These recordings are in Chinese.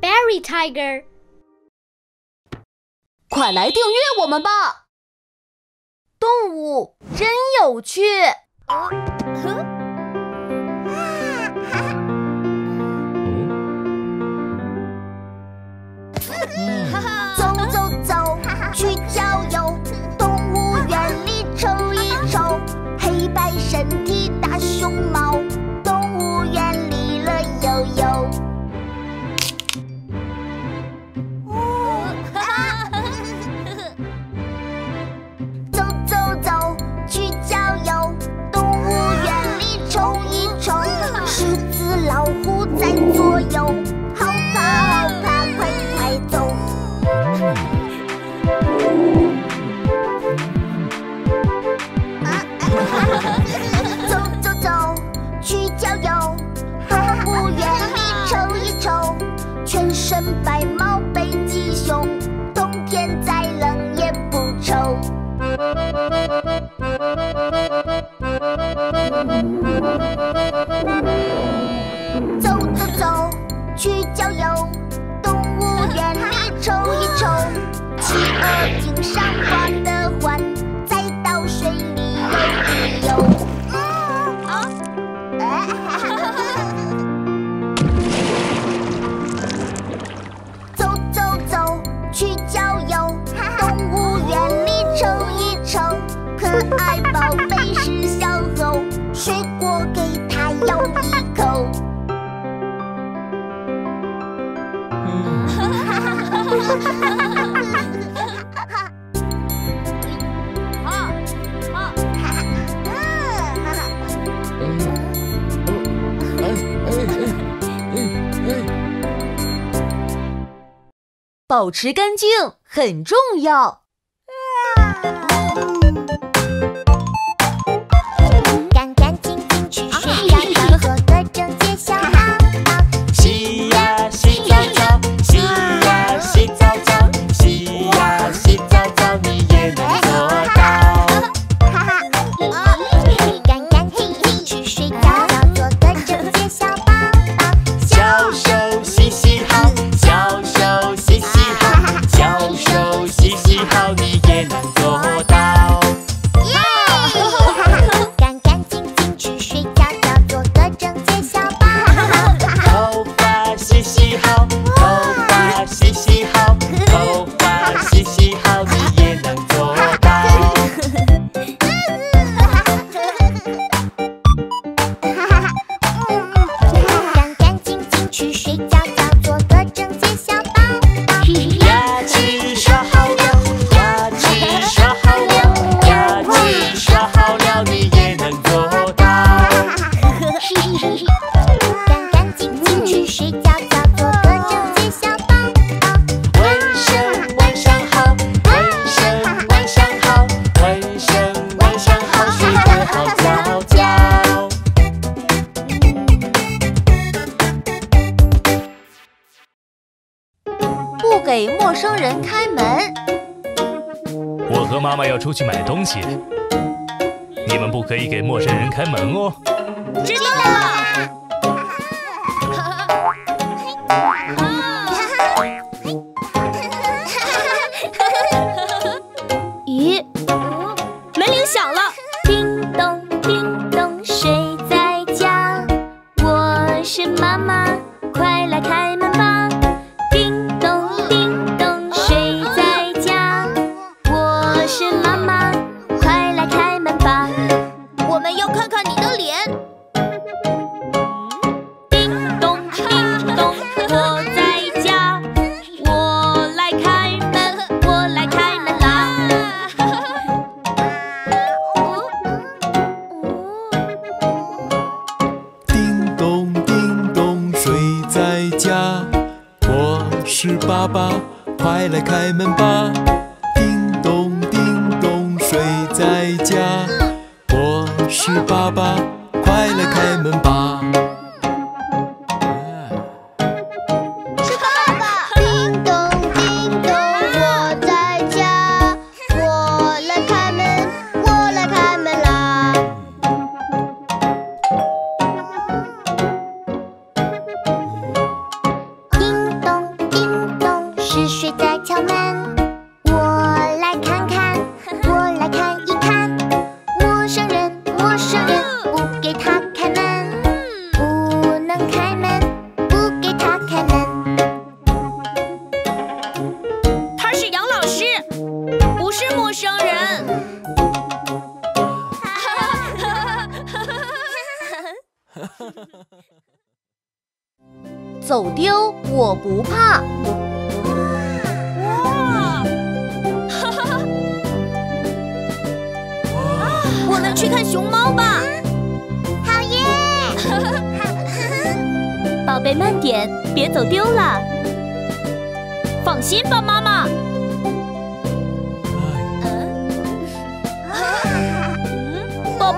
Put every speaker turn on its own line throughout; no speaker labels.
Berry Tiger，
快来订阅我们吧！动物真有趣。
走走走去郊游动物园里瞅一瞅企鹅冰上滑
保持干净很重要。
爸爸快来开门吧。叮咚叮咚谁在家。我是爸爸。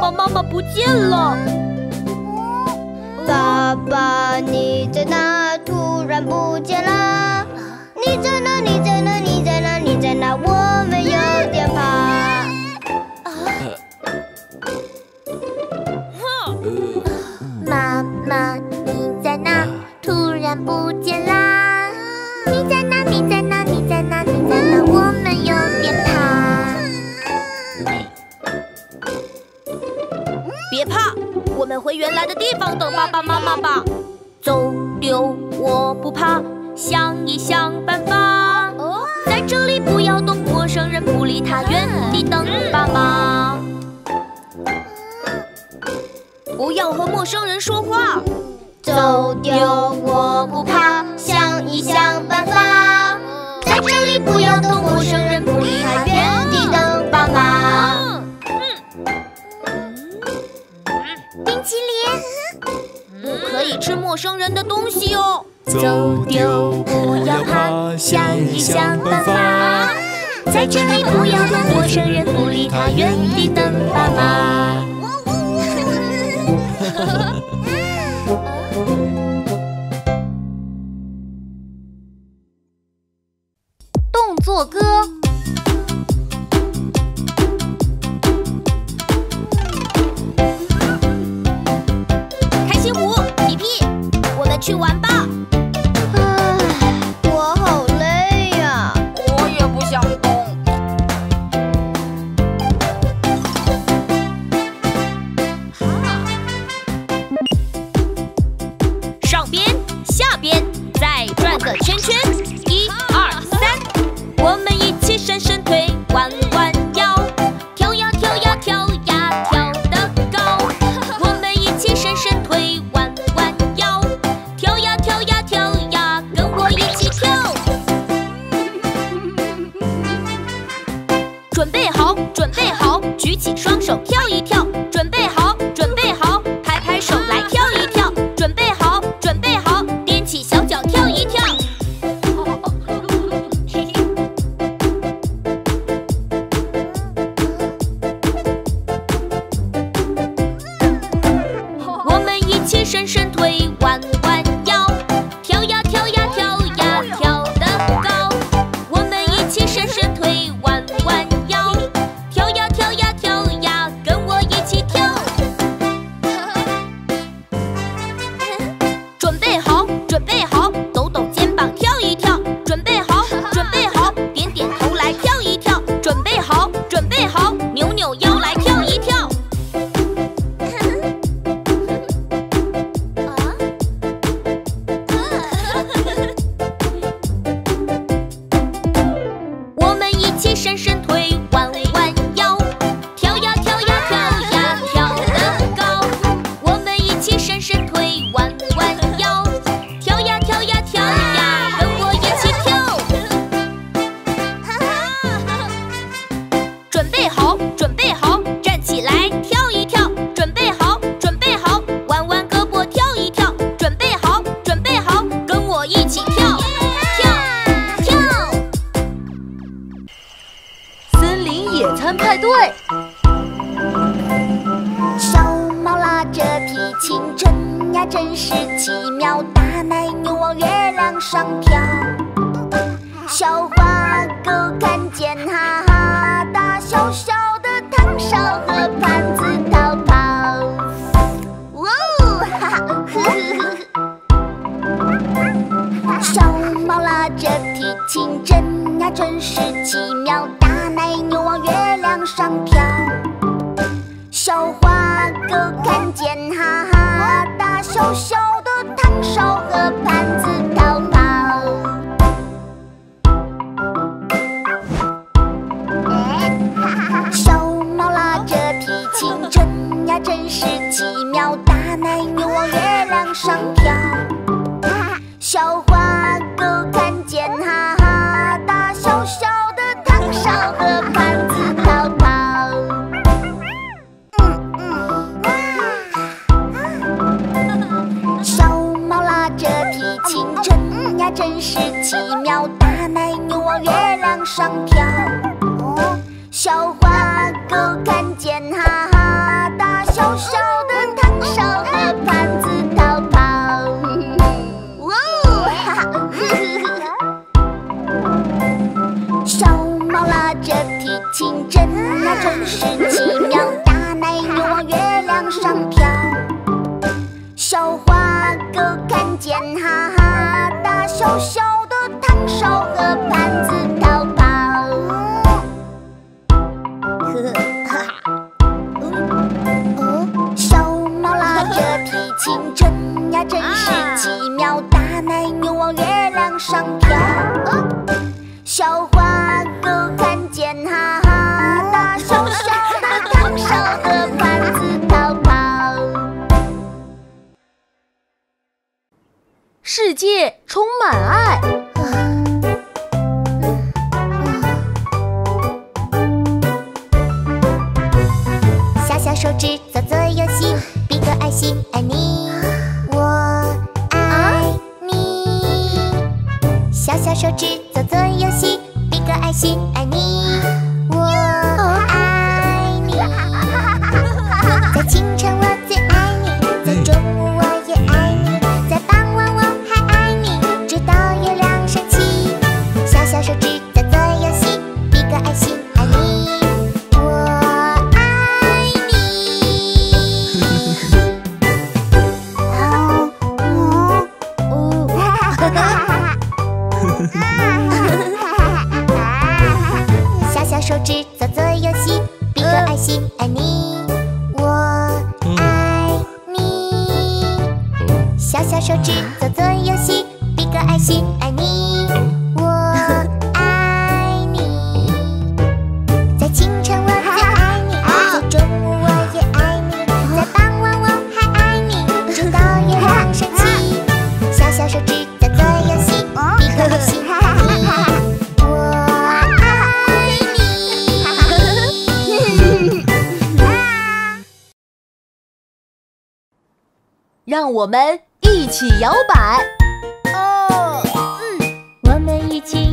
爸
妈妈不见了。
爸爸你在哪？突然不见了。你在哪？你在哪？你在哪？你在哪？我们有点怕
妈妈你在哪？突然不见
了。回原来的地方等爸爸妈妈吧。
走丢我不怕想一想办法。在这里不要动陌生人不理他原地等爸妈
不要和陌生人说话。
走丢我不怕想一想办法。在这里不要动陌生人
麒麟，
不可以吃陌生人的东西哦。
走丢不要怕，想一想办法。
在这里不要跟陌生人，不理他，原地等爸爸。
动作歌。
去玩吧。
我
们一起
摇摆。
哦嗯。我
们一起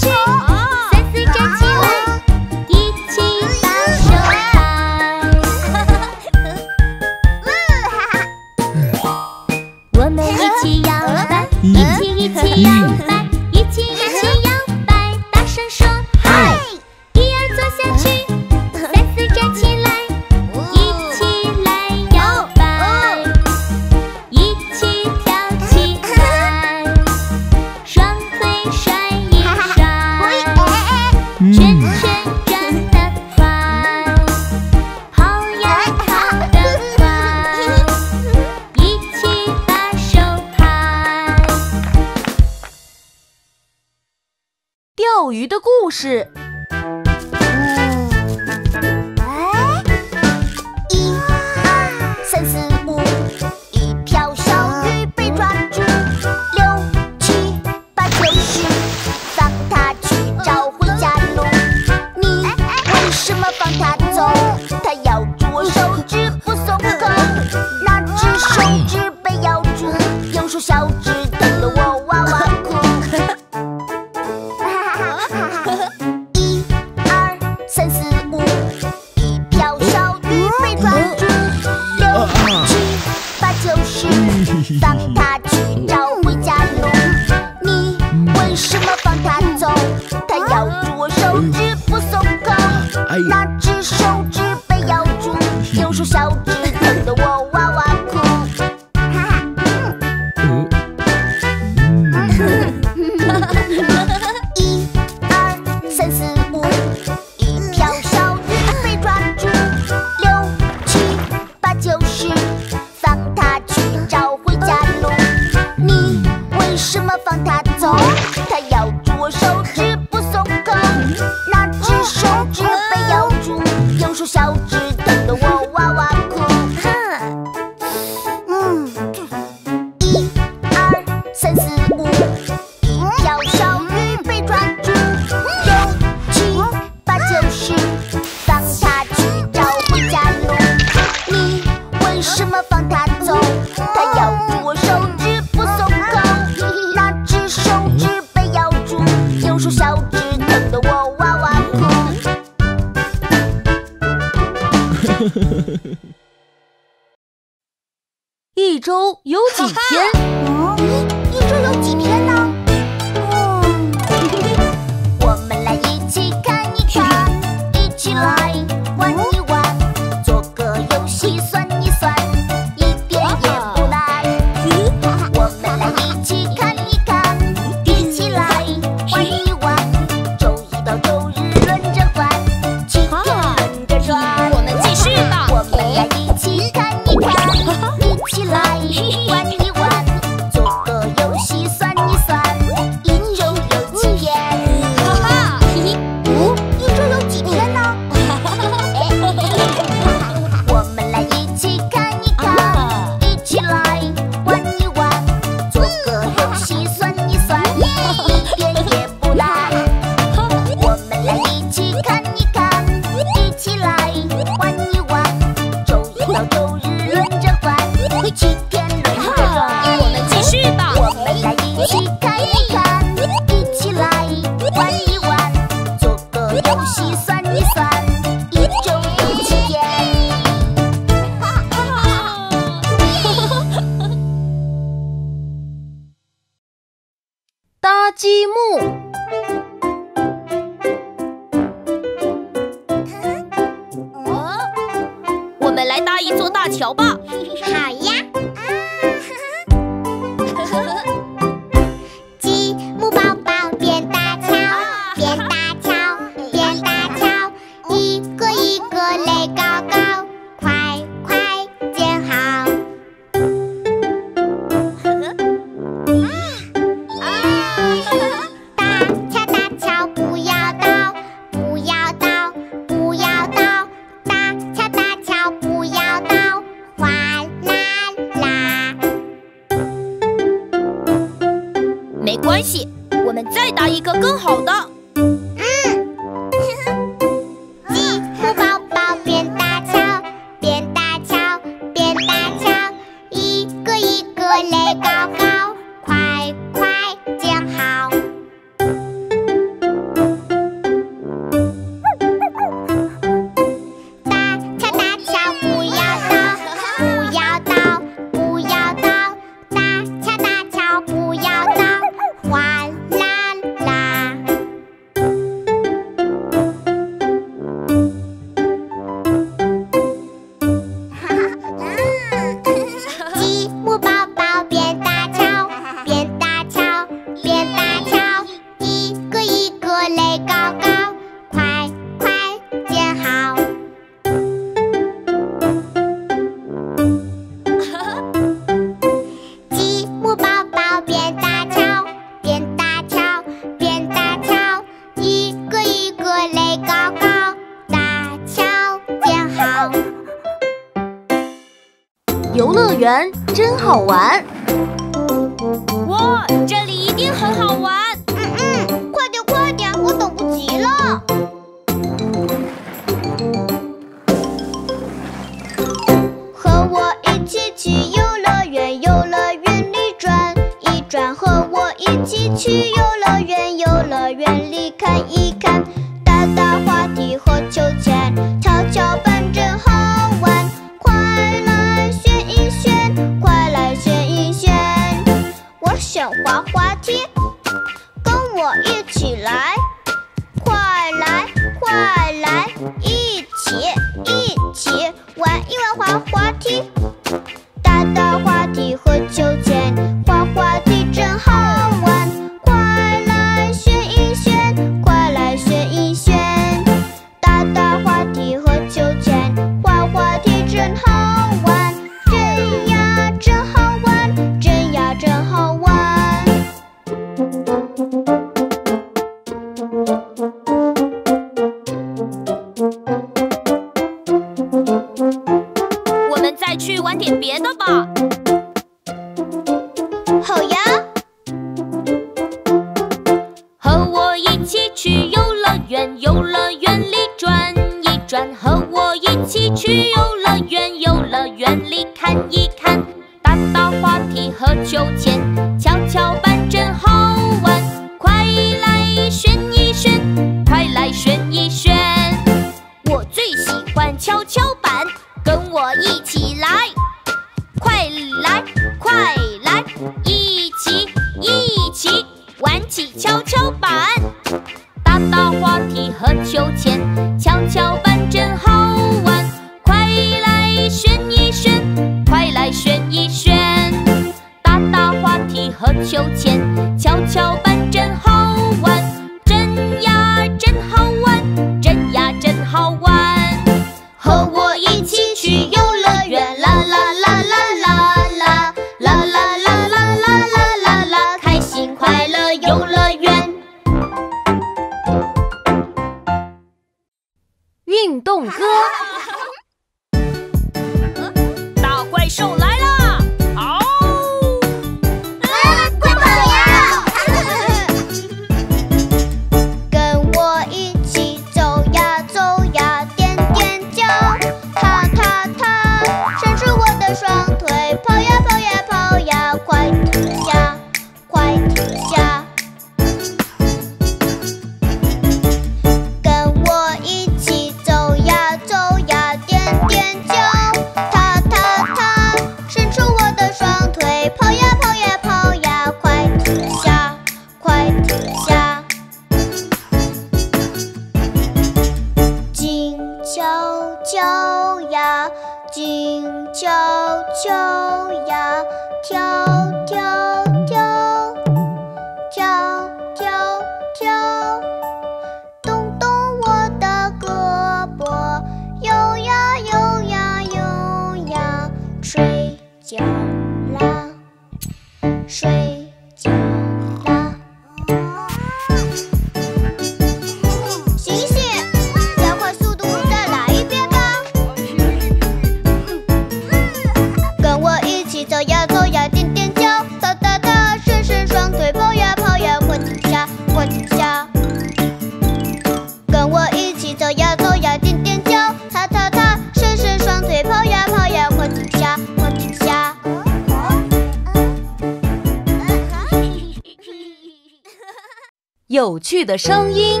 去
的
声音，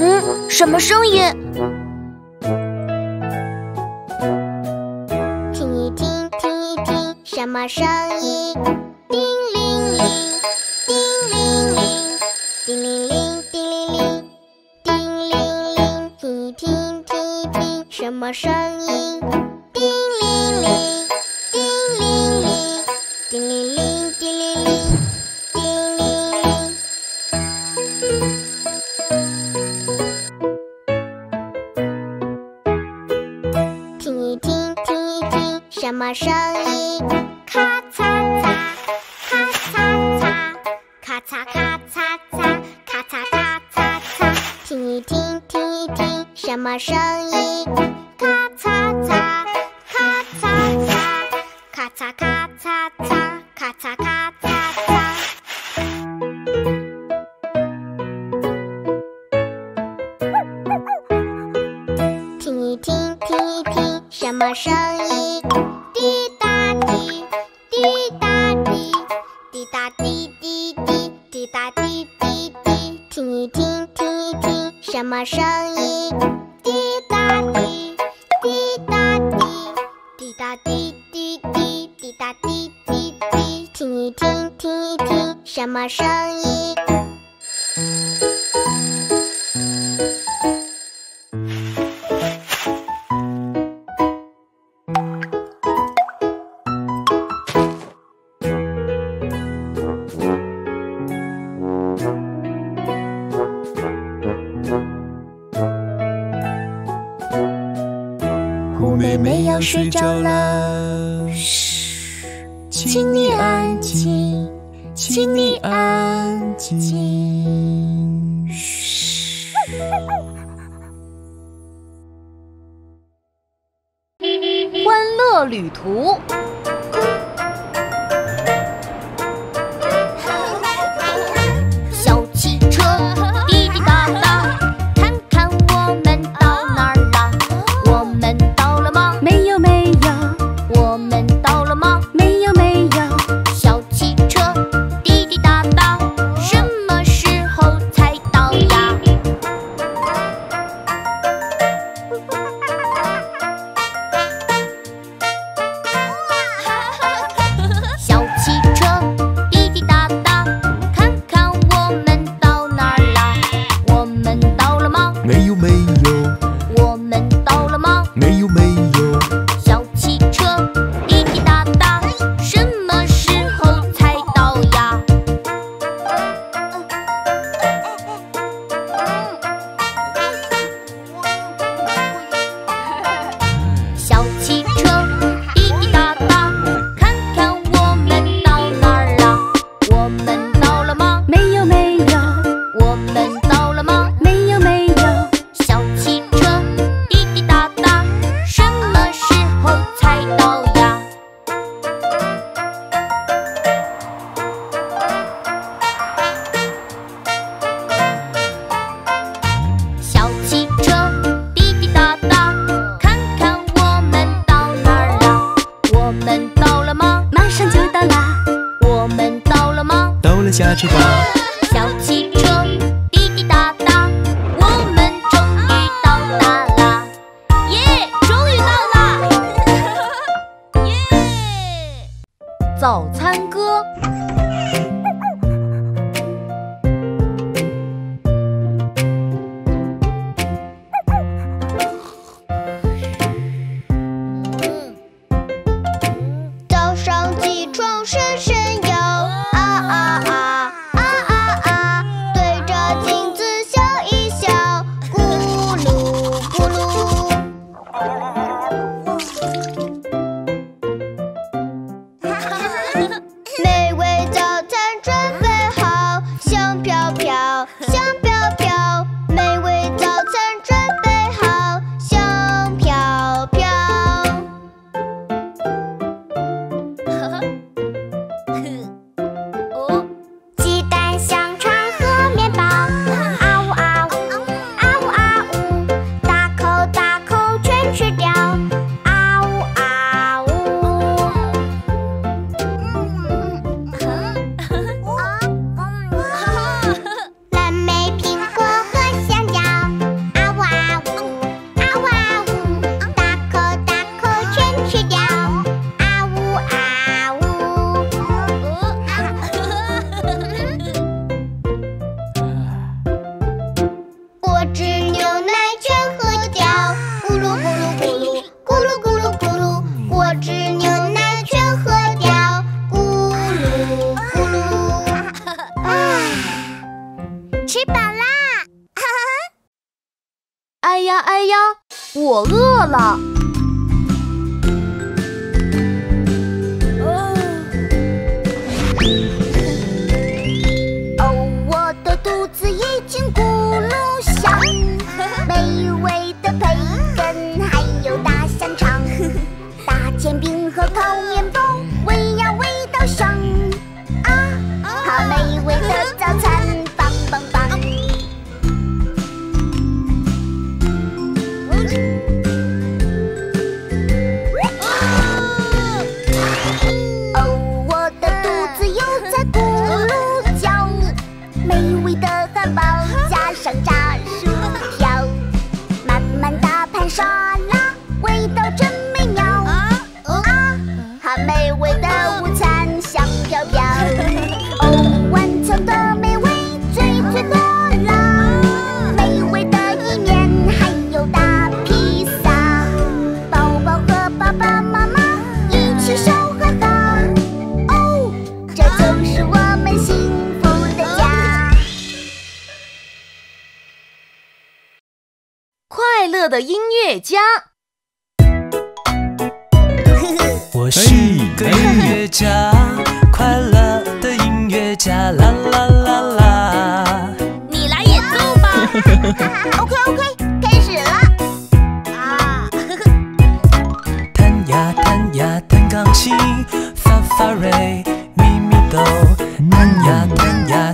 嗯，什么声音？听一听，听一听，什么声音？叮铃铃，叮铃铃，叮铃铃，叮铃铃，叮铃铃，听一听，听一听，什么声音？叮铃铃，叮铃铃，叮铃铃。
妹妹要睡着了。嘘请你安静请你安静。嘘
欢乐旅途。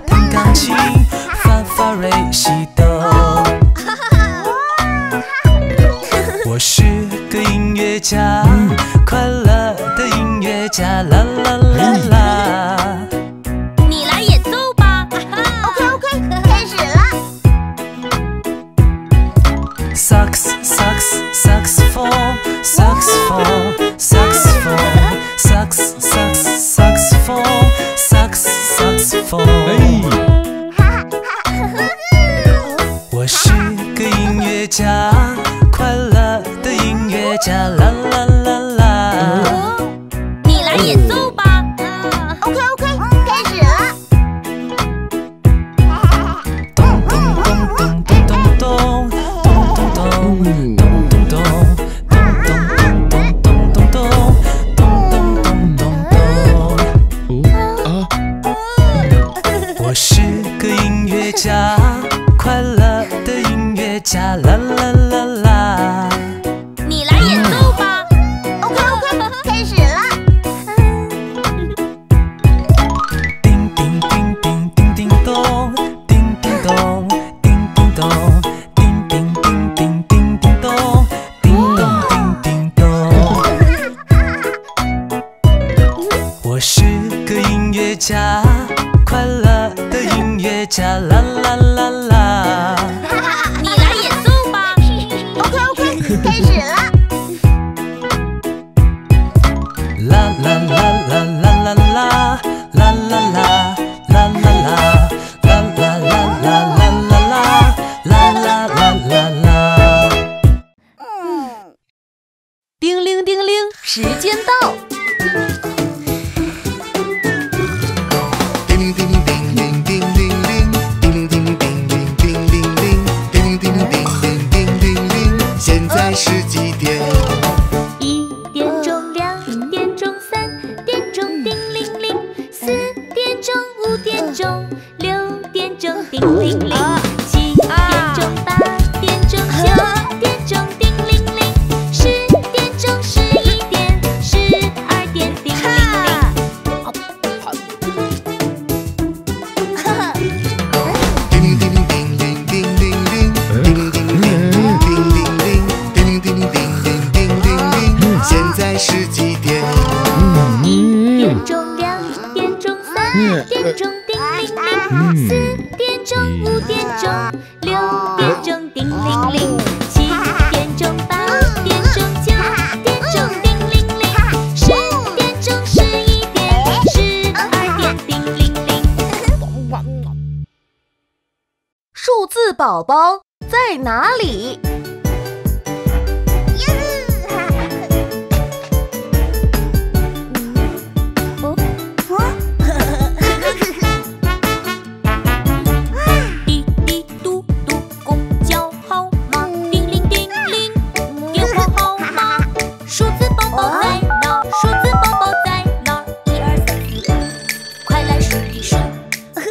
弹钢琴发发瑞西都哈哈哈我是个音乐家快乐的音乐家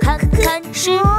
看看
是。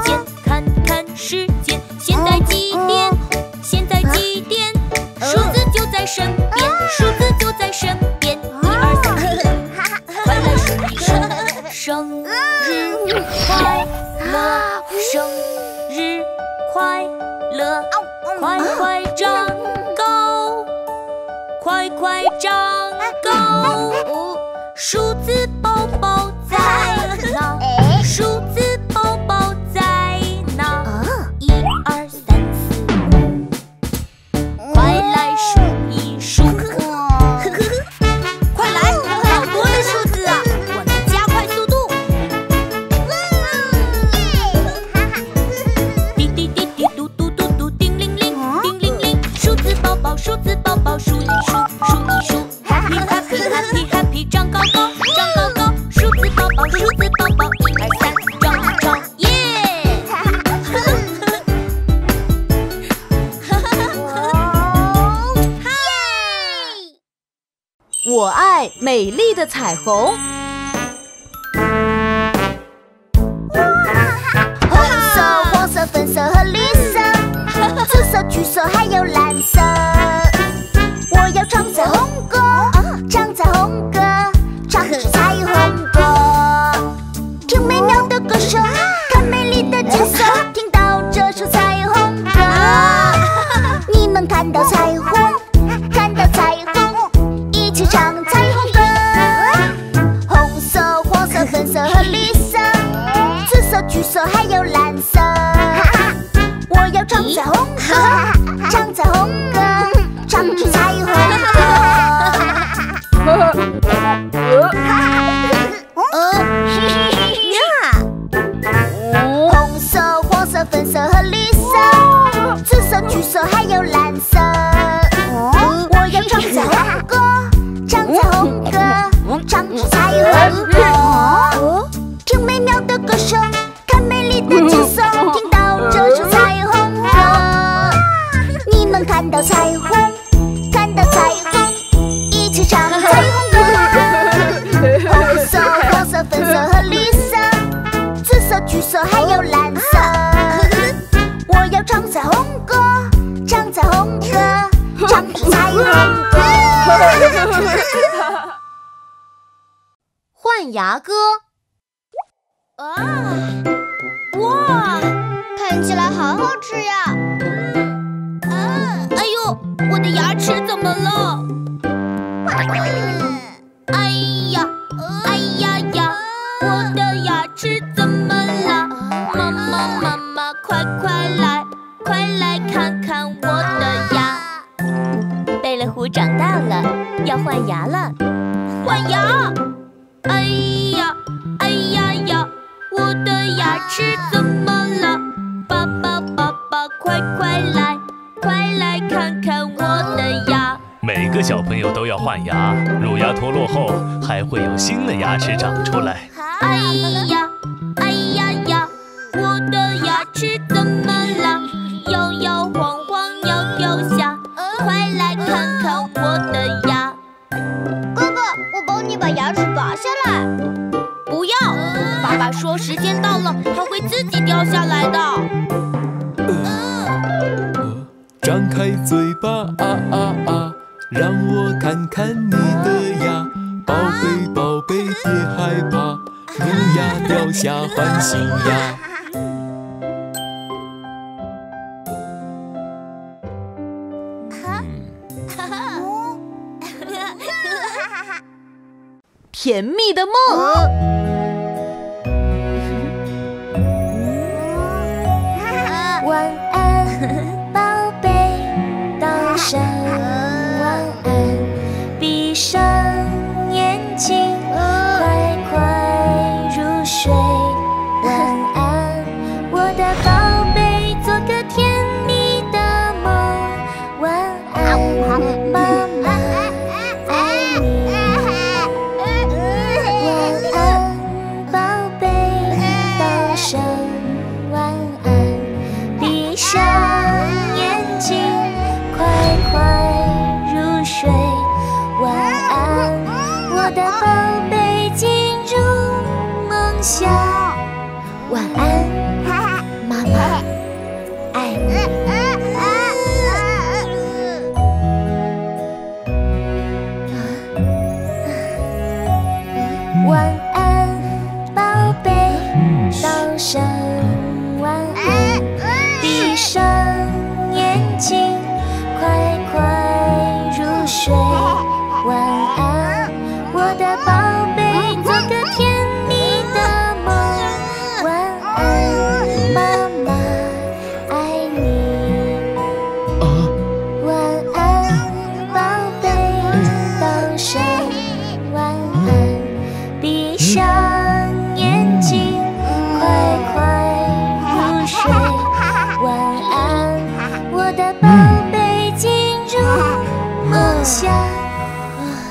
美丽的彩虹。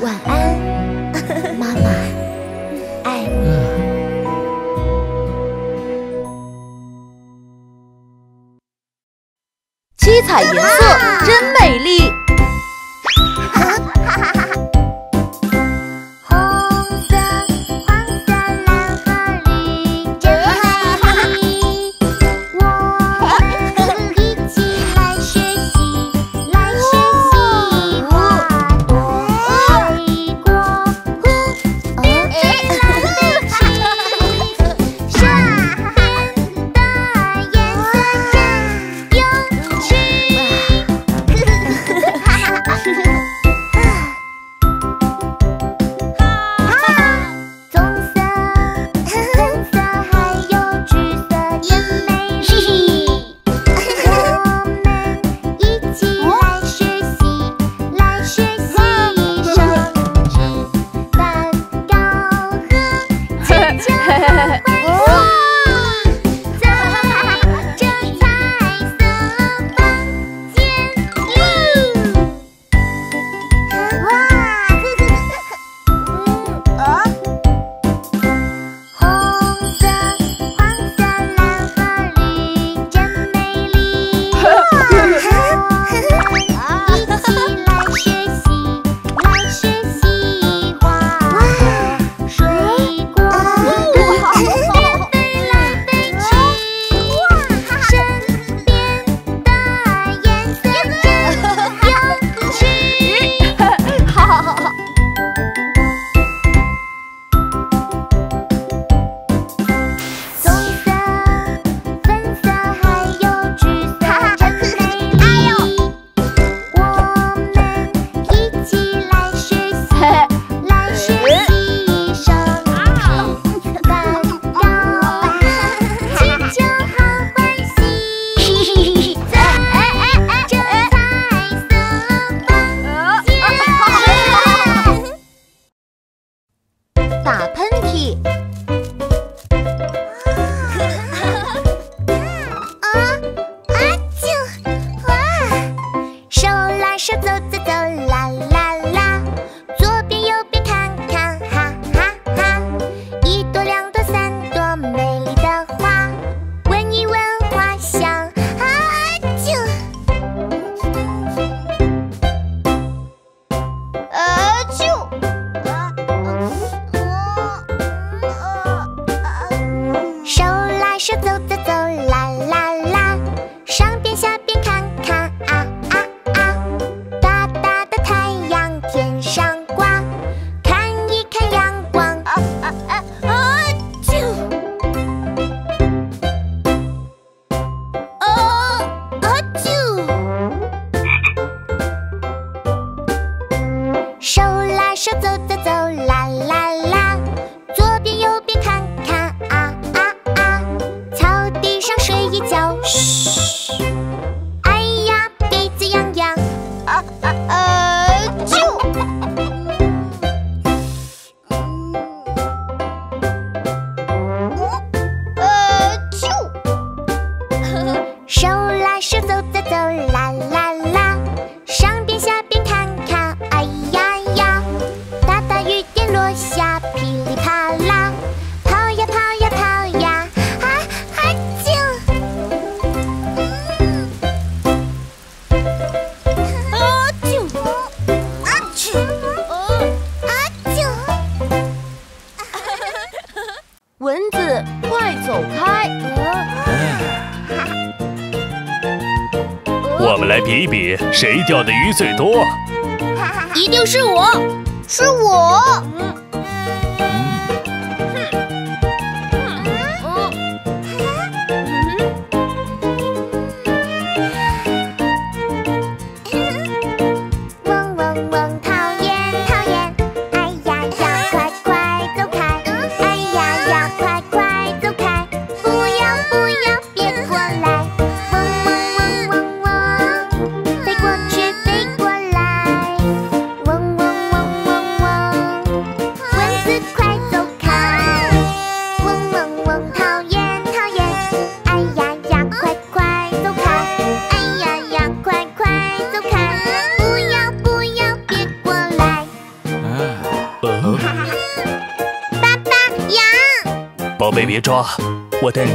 晚安，妈妈爱你。
七彩颜色，真。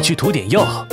去涂点药。